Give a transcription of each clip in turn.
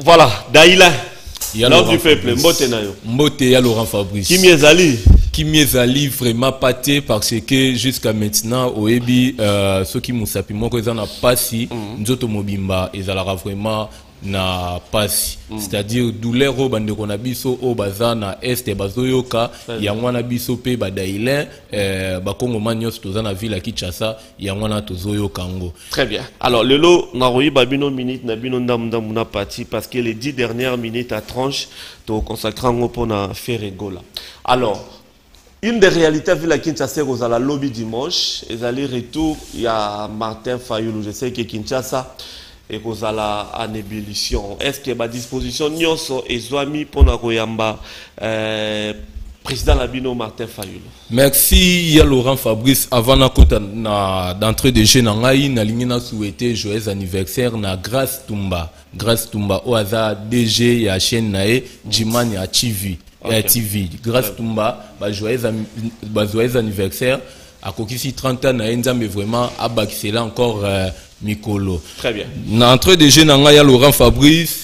voilà daila l'homme du peuple mbote na yo. Mbote ya laurent fabrice. Kimi ezali kimi ezali vraiment te parce que jusqu'à maintenant oyebi euh, soki mosapi moko eza na pasi nzoto mobimba ezalaka vraiment na pasi. C'est-à-dire douleur oyo bandeko na biso oyo baza na este bazoyoka yango wana biso mpe badailin euh, bakongoma nyonso toza na ville ya kinshasa yango wana tozoyoka yango Très bien. Alors, lelo, bino minute na bino ndam ndam na parti parce que les dix dernières minutes à tranche, to consacrant au pour na faire rigola. Alors, une des réalités vu la Kinshasa aux la lobby dimanche, allez retour, il y a Martin Fayoulou, je sais que Kinshasa et aux la en ébullition. Est-ce que ma disposition nyonso ezwami pour na koyamba euh, président Labino Martin Fayoulou. merci ya laurent fabrice avant nakota na d'entrée de jeu na ngai nalingi joyeux anniversaire na grace tumba grace tumba oyo aza dg ya chaîne na ye jimani ya tv ya Ok. tv grace tumba bajoyeux ami- bajoyeux anniversaire akokisi 30 ans na ye nzambe vraiment abakisela encore euh, mikolo Très bien. na entrée de jeu na ngai ya laurent fabrice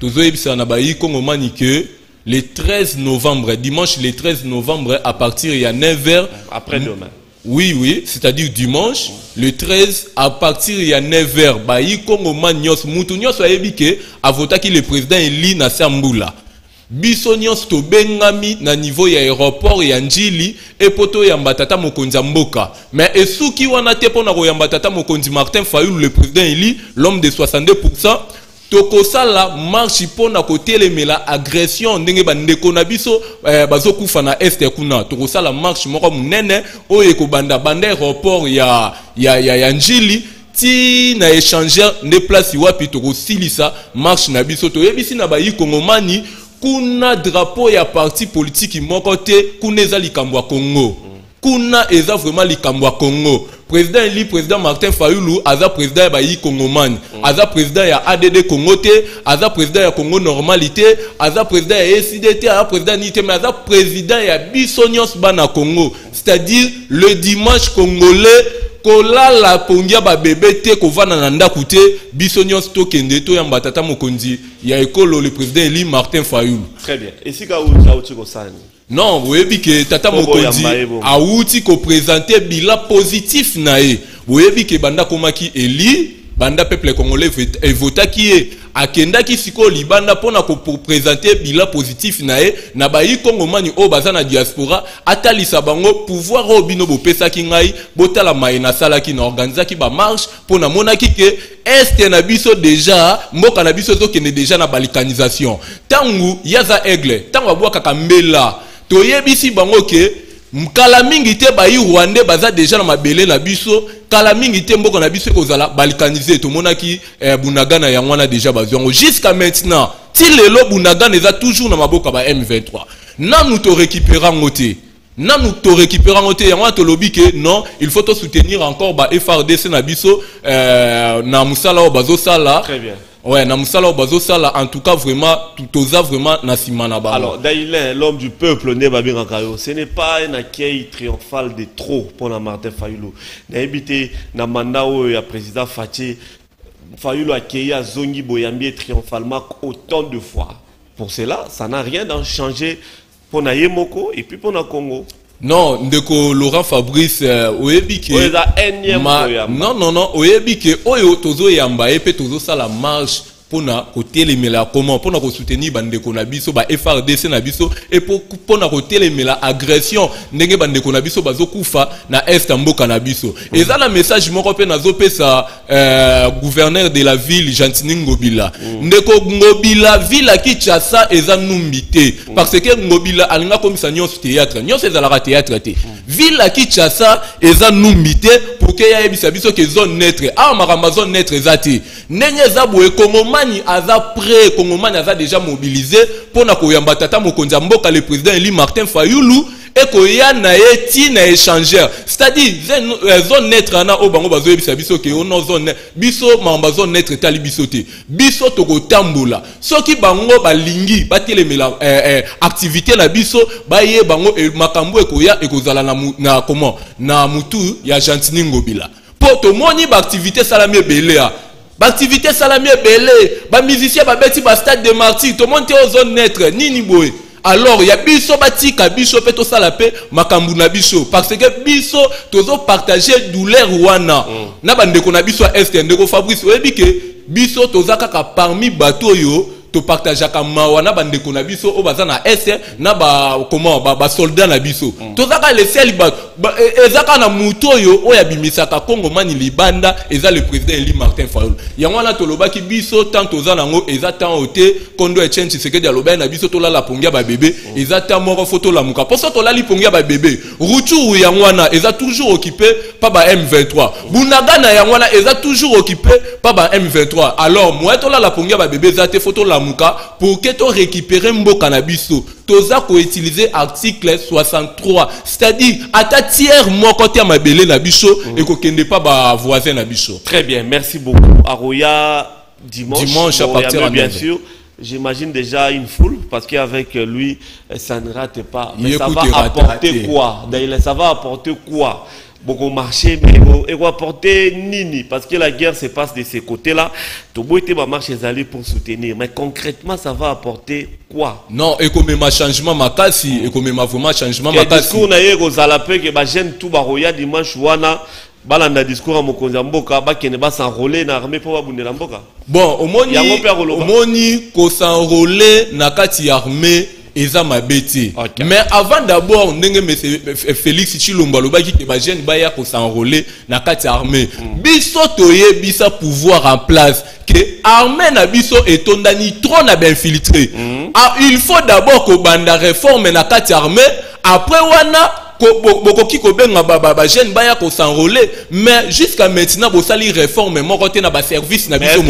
tozoyebisana na bayi kongomani ke le 13 novembre dimanche le 13 novembre à partir ya 9h Après-demain. oui oui c'est-à-dire dimanche le 13 à partir ya 9h bayi kongomani nyonso mutu nyonso ayebi ke avotaki le président eli na se ya mbula biso nyonso tobengami na niveau ya aéroport ya njili epo toyamba mokonzi ya mboka. Mais esuki wana te mpo na koyamba tata mokonzi martin fayulu le président eli l'homme de 62 tokosala marche mpo na kotelemela agression ndenge bandeko na biso eh, bazokufa na este kuna. Tokosala marche moko monene oyo ekobanda banda aéroport ya, ya, ya, ya njili. Ti na échangeur nde place wapi tokosilisa marche na biso. Toyebisi na bayi kongomani kuna drapeau ya parti politiki moko te kuna eza likambo ya congo. Kuna eza vraiment likambo ya congo. Président eli président martin fayulu aza président ya bayi kongomani aza président ya add congo te aza président ya congo normalité aza président ya esid te aza président nini te mais aza président ya biso nyonso bana congo. C'est-à-dire le dimanche congolais kolala pongi ya babebe te kovanda na ndako te biso nyonso tokende toyamba tata mokonzi ya ekolo le président eli martin fayulu non boyebi ke tata mokonzi awuti kopresente bila positif na ye. Boyebi ke banda akomaki eli banda peuple congolais evot- evotaki ye akendaki sikoyo libanda mpona kopresente bila positif na ye na bayi kongomani oyo baza na diaspora atalisa bango pouvoir oyo bino bopesaki ngai botala maye nasalaki na organizaki bamarshe mpo namonaki ke este na biso deja mboka na biso ezokende deja na balikanisation ntango yaza aigle ntango abwakaka mbela toyebisi bango ke kala mingi te bayi rwandais baza deja na mabele na biso kala mingi te mboka na biso ekozala balikanize tomonaki eh, bunagana yango wana deja bazwi yango jusqu'à maintenant ti lelo bunagana eza toujours na maboka ba m23. Nanu torécupere yango te. Nanu torécupere yango te. Yango wana tolobi ke non il faut tosoutenir encore ba frdc na biso eh, na mosala oyo bazosala. Ouais na mosala oyo bazosala en tout cas vraiment to- toza vraiment na nsima na bango Alors, Daïlin, l'homme du peuple, né Babi Rakayo, ce n'est pas un accueil triomphal de trop pour la Martin. N'habité, na mandat où il y a président Fatih, Fayoulou accueilli à Zongi Boyambi triomphalement autant de fois. Pour cela, ça n'a rien d'en changer pour na Yemoko et puis pour na Congo. Non ndeko laurent fabrice euh, oyebi ke non non non oyebi ke oyo tozoyamba ye mpe tozosala marche mpona kotelemela comment? Mpona kosoutenir bandeko na biso ba frdc na biso e po- mpona kotelemela agression. Ndenge bandeko na biso bazokufa na este ya mboka na biso. Eza na message moko mpe nazopesa euh, gouverneur de la ville gentini ngobila. Ndeko ngobila ville ya kinshasa eza numbi te. Parce que ngobila alingi akomisa nyonso théâtre. Nyonso ezalaka théâtre te. Ville ya kinshasa eza numbi te pour ke yayebisa biso ke zone neutre. Awa makambo zone neutre eza te ndenge eza kongomani aza prêt kongomani aza déjà mobilisé mpona koyamba tata mokonzi mboka le président eli martin fayulu ekoya na ye ti na échangeur. C'est-à-dire zen- euh, zone neutre wana oyo bango bazoyebisa biso ke ono zone ne- biso makambo ya zone neutre etali biso te. Biso tokotambola. Soki bango balingi batelemela eh, eh, activité na biso baye bango eh, makambo ekoya ekozala na, na comment? Na mutu ya gentini ngobila. Mpo tomoni baactivité esalami ebele ya. Baactivité esalami ebele bamusicien babeti bastade de martyr tomoni te ozo naître nini boye? Alors ya biso batika biso mpe tosala mpe makambo na biso parce que biso tozopartage douleur wana mm. na bandeko na biso ya este ndeko fabrice oyebi ke biso toza kaka parmi bato oyo topartageaka mawa na bandeko na biso oyo baza na este na bakoma basoldat na biso. Mm. toza kaka leseli e, eza kaka na motu oyo oyo abimisaka kongomani libanda eza le président eli martin fayol yango wana tolobaki biso tant toza nango eza tant oyo te kondo etienne tshisekedi alobaki na biso tolala pongi ya babebe mm. eza tant moko fo tolamuka. Mposo tolali pongi ya babebe ruchuru yango wana eza toujours occupé pa ba m23. Bunagana yango wana eza toujours occupé pa ba m23. Alors moye tolala pongi ya babebe eza te fo tolamuka lamuka pour que to récupérer mboka na biso. Toza koutiliser article 63 c'est-à-dire ata tiers moko te ya mabele na biso mm. ekokende pa bavoisin na biso. Très bien merci beaucoup. Aroya dimanche, dimanche à partir bien sûr. J'imagine déjà une foule parce qu'avec lui, ça ne rate pas. Mais ça va apporter quoi? Ça va apporter quoi? Beaucoup marché mais et va apporter nini parce que la guerre se passe de ces côtés-là tout beau était ma marche allés pour soutenir. Mais concrètement ça va apporter quoi? Non et comme ma changement makasi et comme ma vraiment changement discours na ye kozala pe que ba jeune tout baroya dimanche wana balanda discours mokonzi mboka bakende basenrole na armée babundela mboka. Bon omoni omoni kosenrole na kati ya armée eza mabe te okay. mais avant d'abord ndenge félix chilombo alobaki ke bajeune baya kosenrole na kati ya armée mm. biso toyebisa pouvoir en place ke armée na biso etondani trop na bainfiltré mm. ah, il faut d'abord kobanda réforme na kati ya armée après wana bokoki kobenga bajeune baya kosenrole mais jusqu'à maintenant bosali réforme moko te na baservice na biso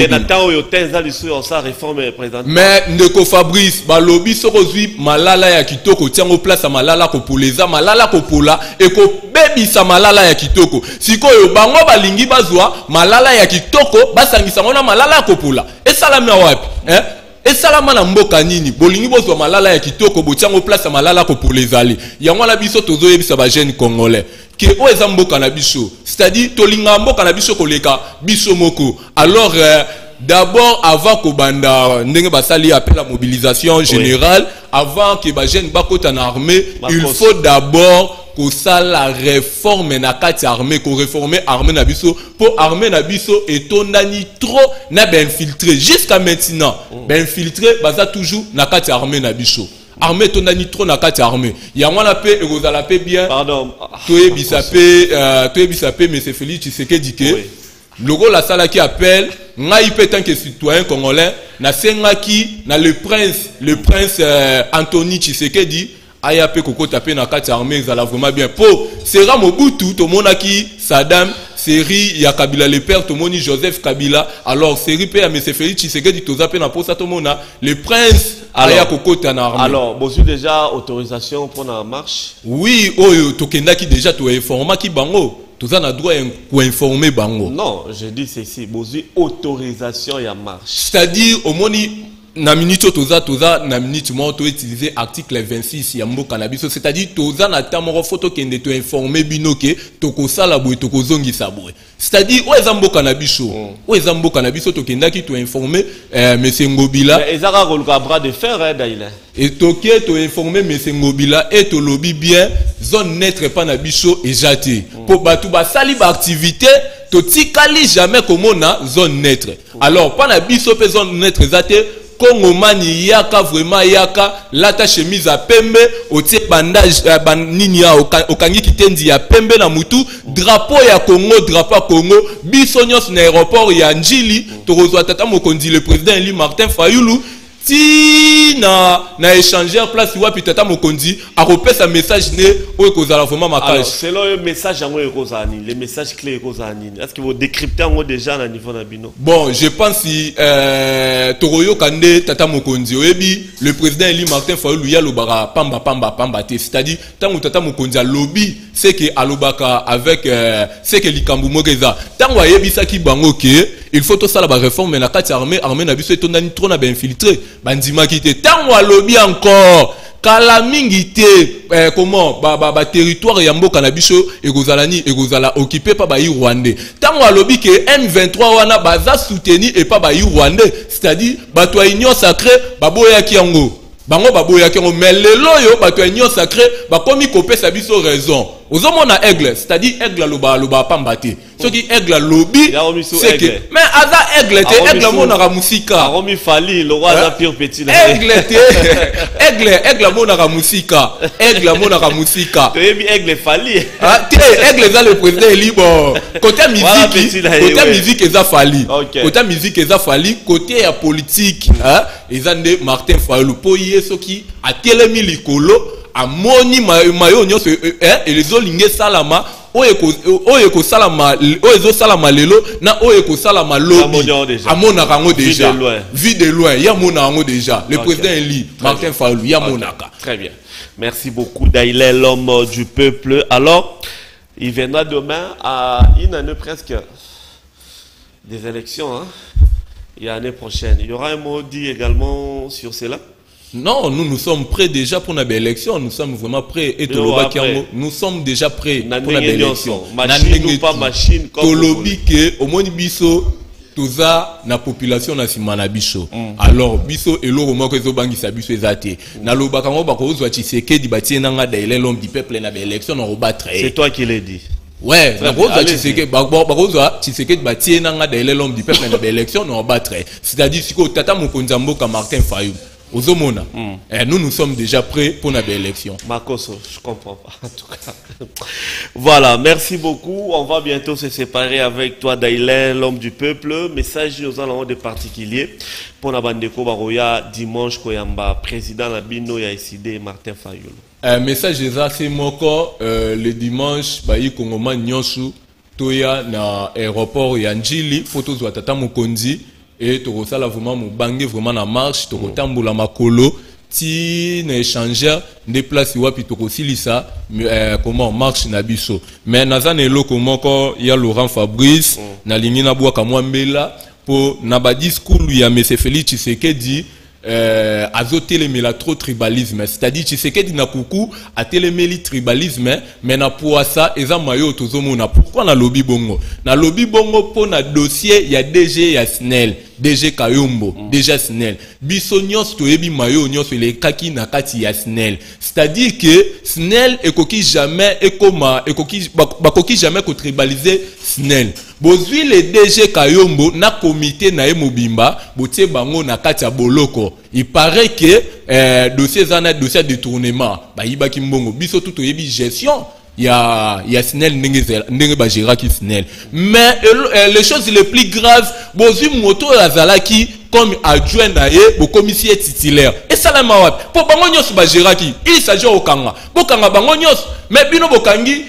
mais ndeko fabrice balobi soki ozwi malala ya kitoko tiango place ya malala kopola eza malala kopola ekobebisa malala ya kitoko. Sikoyo bango balingi bazwa malala ya kitoko basangisa ngo na malala ya kopola esalami wapi eh? Esalama na mboka nini? Bolingi bozwa malala ya kitoko botiango place ya malala kopola ezali yango wana biso tozoyebisa bajeune congolais. Ke oyo eza mboka na biso c'est-à-dire tolingaka mboka na biso koleka biso moko. Alors euh, d'abord avant kobanda ndenge basali appel à mobilisation générale oui. avant ke bajeune bakota na armée il faut d'abord kosala réforme na kati ya armée koreforme armée na biso. Mpo armée na biso etondani trop na bainfiltré jusqu'à maintenant mm. bainfiltré baza toujours na kati ya armée na biso. Armée etondani trop na kati ya armée. Yango wana mpe ekozala mpe bien. Toyebisa mpe euh, toyebisa mpe monsieur félix tshisekedi ke oui. lokola asalaki appel ngai mpe tant que citoyen congolais nasengaki na le prince le prince euh, anthony tshisekedi aya mpe kokota mpe na kati ya armée ezala vraiment bien. Mpo sera mobutu tomonaki saddam série ya kabila le père tomoni joseph kabila. Alors série mpe ya mese félix tshisekedi toza mpe na mposa tomona le prince aya kokota na armée. alors bozwi déjà autorisation mpona marche? Oui oyo tokendaki déjà toinformaki bango. Toza na droit koinforme bango. Non je dis ceci bozwi autorisation ya marche. C'est-à-dire omoni na minute oyo toza toza na minute moko toutilize article 26 ya mboka na biso. C'est-à-dire toza na ntan moko fo tokende toinforme bino ke tokosala boye tokozongisa boye. C'est-à-dire oyo eza mboka na biso oyo eza mboka na biso tokendaki toinforme euh, monsieur ngobila. Eza kaka koluka bras de fer daile etoke toinforme monsieur ngobila e tolobi bien zone netre mpa na biso eza te mpo bato basali baactivité totikali jamais komona zone netre alors mpa na biso mpe zone netre eza te kongomani yaka vraiment yaka lata chemise ya pembe otie bandage uh, banini ya okangi kitendi ya pembe na mutu drapeau ya congo drapeau ya congo biso nyonso na aéroport ya njili tokozwa tata mokonzi le président martin fayulu ti na na échangeur place wapi tata mokonzi akopesa message ne oyo ekozala vraiment makasi selon oyo message yango ekozala nini le message clé ekozala nini est ce que bodécrypte yango déjà na niveau na bino bon je pense si euh, tokoyoka nde tata mokonzi oyebi le président eli martin fayulu ye alobaka pamba pamba pamba te. C'est à dire ntango tata mokonzi alobi seke alobaka avec euh, seke likambo moko eza ntango ayebisaki bango ke il faut tosala baréforme na kati ya armée armée na biso etondani trop na bainfiltré bandimaki te. Ntango alobi encore kala te eh, comment ba, ba, ba territoire ya mboka na biso ekozala nini ekozala occupé pa bayi rwandais ntango alobi ke m23 wana baza soutenu epa bayi rwandais c'est-à-dire bato ya union sacré baboyaki yango. Bango baboyaki yango. Mais lelo oyo bato ya union sacré bakomi kopesa biso raison ozomona aigle c'est-à-dire aigle aloba aloba pamba te soki aigle alobi aigle. mais aza aigle te aigle amonaka mosika Hein? aigle te aigle aigle amonaka mosika aigle amonaka mosika te aigle eza le président eli bon côté ouais. miziki eza fali. Côté miziki eza fali côté ya politique hein, eza nde martin fayulu. Mpo ye soki atelemi likolo amoni ma- mayo nyonso ezolinga esalama oyo eko- oyo ekosalama oyo ezosalama lelo na oyo ekosalama lobi amonaka yango déjà de loin. vu de loin ye amona yango déjà le président eli martin fayulu ye amonaka Très bien. Merci beaucoup, Daïlé, l'homme du peuple. Alors, il viendra demain à une année presque des élections. Hein? Et l'année prochaine. Il y aura un mot dit également sur cela? Non, nous nous sommes prêts déjà pour notre élection. Nous sommes vraiment prêts. Et yango, nous sommes déjà prêts pour notre élection. Machine ou pas machine, comme Tolobi ke omoni biso toza na population na nsima na biso Mm. alors biso eloko moko ezobangisa biso eza te nalobaka yango bakozwa tshisekedi batie nanga daile l'homme du peuple na baélection na kobatre C'est toi qui l'as dit. ouais Très bien, nakozwa allez-y. tshisekedi ba- ba- bakozwa tshisekedi batie nanga daile l'homme du peuple na baélection na kobatre c'est-à-dire sikoyo tata mokonzi ya mboka martin fayulu ozomona Mm. eh, nous nous sommes déjà prêts pour na baélection Makoso, je comprends pas. En tout cas. Voilà, merci beaucoup. On va bientôt se séparer avec toi, Daïlin, l'homme du peuple. Message nous allons de particulier pour la bande de Kobaroya dimanche Koyamba, président Labino ya SID Martin Fayulu. Euh, message eza se moko euh, le dimanche bayi kongoma nyonso toya na aéroport ya njili mpo tozwa tata mokonzi e tokosala vraiment mobange vraiment na marche tokotambola makolo. Ti na échangeur nde place wapi tokosilisa euh, comment marche na biso. Mais naza na eloko moko ya laurent fabrice nalingi nabwaka mwa mbela mpo na badiscours ya mese félix tshisekedi euh, azotelemela trop tribalisme. C'est-à-dire tshisekedi na kuku atelemeli tribalisme mais na poasa eza mayo tozomona. Pourquoi nalobi bongo? Nalobi bongo mpo na dossier ya dg ya snel dg kayombo mm. dg snel biso nyonso toyebi mayo nyonso elekaki na kati ya snel c'est-à-dire que snel ekoki jamais ekoma ekoki bak- bakoki jamais kotribalize snel bozwi le dg kayombo na komite na mobimba botie bango na kati ya boloko. Il paraît que eh, dossier eza na dossier ya détournement bayibaki mbongo. Biso tu toyebi gestion ya ya snel ndenge ezala- ndenge bagéraki snel mais elo- eh, les choses les plus graves bozwi moto azalaki comme adjoint na ye bokomisi ye titulaire esalama wapi mpo bango nyonso bagéraki il s'agit ya kokanga bokanga bango nyonso mais bino bokangi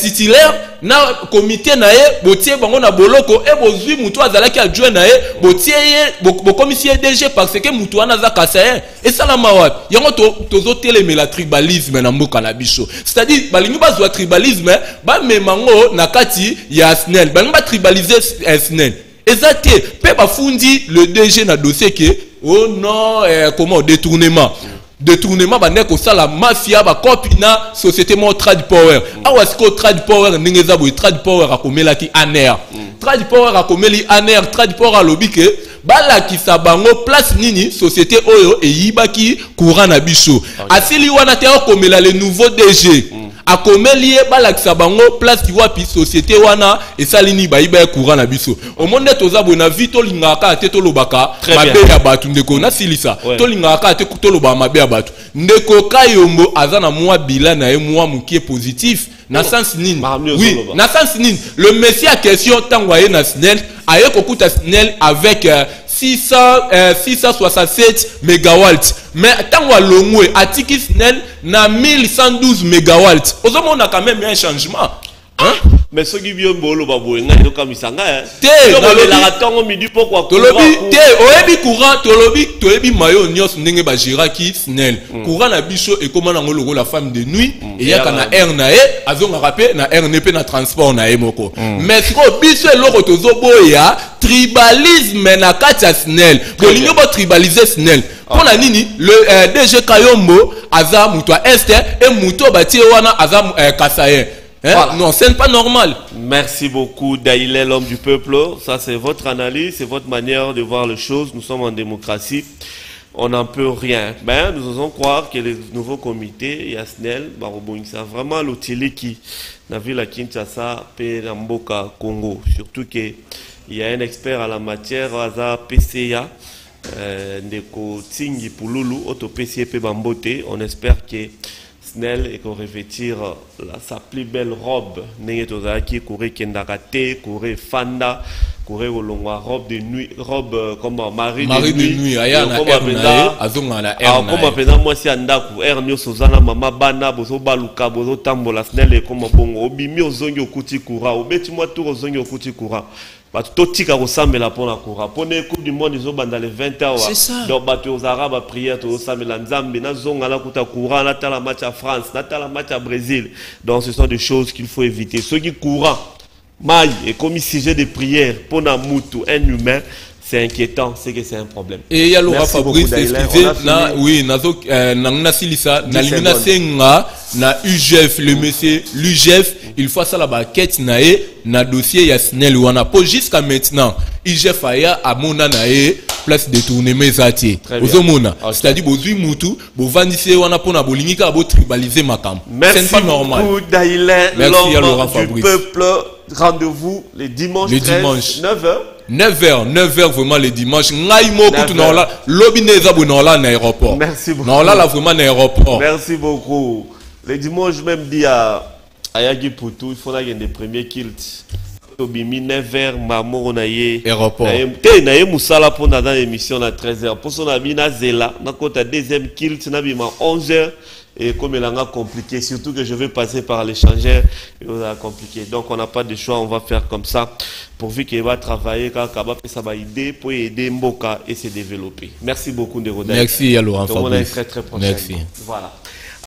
titulaire na komite na ye botie bango na boloko. E bozwi motu azalaki adjoint na ye botie ye bo- bokomisi ye dg parce que motu wana aza kasa ye. Esalama wapi? Yango to- tozotelemela tribalisme na mboka na biso. C'est-à-dire balingi bazwa tribalisme bamema ngo na kati ya snel balingi batribalize eh, snel eza te mpe bafundi le dg na dossier ke oh non eh, comment détournement détournement bandeki kosala mafia bakopi na société moko trad power. Awa sikoyo trad power ndenge eza boye trad power akomelaki aner. Trad power akomeli aner trad power alobi ke balakisa bango place nini société oyo eyibaki courant na biso asili wana te akomela le nouveau dg akomeli ye balakisa bango place wapi société wana esali nini bayiba courant na biso. Omoni nde toza boye na vi tolingaka kaka te tolobaka mabe ya bato. Ndeko nasilisa tolingaka kaka te tolobaka mabe ya bato. Ndeko kayombo aza na mwa bila na ye mwa mokie positif. Na sens nini? Oui na sens nini? Le messie a question ntango aye na snel aye kokuta snel avec euh, 600, euh, 667 mégawalt mais ntango alongwe atiki snel na 1112 mégawalt ozomona quand même un changement hein? Mais soki bio mbo oloba boye ngai tokamisa ngai Te, yokolelaka nalobi- ntongo midi mpo kwa tolobi te oyebi courant tolobi toyebi mayo nyonso ndenge bagéraki snel. Courant na biso ekóma nango lokola femme de nuit eyaka na aire na ye azongaka mpe na aire ne mpe na transport na ye moko. Mais sikoyo biso eloko tozoboya tribalisme na kati ya snel. Bolingi botribalize snel. Mpo na nini? Le euh, dg kayombo aza moto ya este e moto oyo batie wana aza euh, kasayen Hein? Voilà. non ce n'est pas normal Merci beaucoup, Daïlé, l'homme du peuple. Ça, c'est votre analyse, c'est votre manière de voir les choses. Nous sommes en démocratie. On n'en peut rien. Ben, nous osons croire que les nouveaux comités, Yasnel, Barobouinsa, vraiment l'outil qui n'a vu la Kinshasa, pe na Mboka, Congo. Surtout qu'il y a un expert à la matière, Aza PCA, euh, Ndeko Tsingi Pouloulou, Auto PCA pe Bambote. On espère que Snell et qu'on revêtir la, sa plus belle robe. Ndenge tozalaki kore kendaka te kore fanda kore kolongwa robe de nuit robe euh, comment mari, marie de nuit. akoma mpenza mwasi ya ndako aire nyonso oza na mama bana bozobaluka bozotambola snel ekoma bongo. Obimi ozongi okuti courant obeti mwa tour ozongi okuti courant bato totika kosambela mpona courant mpona coupe du monde ezobanda le 20 awa C'est ça. donc bato ozalaka bapriere tozosambela. Nzambe nazonga nakuta courant natala match ya france natala match ya brésil. Donc ce sont des choses qu'il faut éviter. Soki courant mai ekomi sujet de prière mpona mutu un humain c'est inquiétant c'est que c'est un problème et ya loka Merci fabrice beaucoup, Daïla. excusez a na oui nazo euh, nasilisa nalingi secondes. nasenga na ugf le monsieur l'ugf il faut asala bakete na ye na dossier ya snel wana po jusqu'à maintenant ugf aya amona na ye place te Très bien. ozomona c'est-à-dire bozwi mutu bovandisi ye wana mpona bolingi kaka botribalize makambo ce Merci n'est pas normal beaucoup, Daïlin, Merci à du Fabrice. peuple. Rendez-vous les dimanches Le 13, dimanche. 9h. 9h 9h vraiment le dimanche ngai moko 9h. tu naola lobi nde eza boye naolala na aéroport Merci beaucoup. naolala vraiment na aéroport Merci beaucoup. Le dimanche, même dit à Ayagi Poutou, il faut qu'il des premiers kilts. Tobimi 9h, Mamoro na ye. Na Te na ye musala pour na dans l'émission na 13h. Pour son ami na zela, na kota deuxième kilt na bima 11h. Et comme il a compliqué, surtout que je vais passer par l'échangeur, il va compliqué. Donc on n'a pas de choix, on va faire comme ça. Pourvu qu'il va travailler, quand Kaba ça va aider pour aider Mboka et se développer. Merci beaucoup, Ndero Daï. merci ya laurent Tout le monde est fabrice très très prochain. merci Voilà.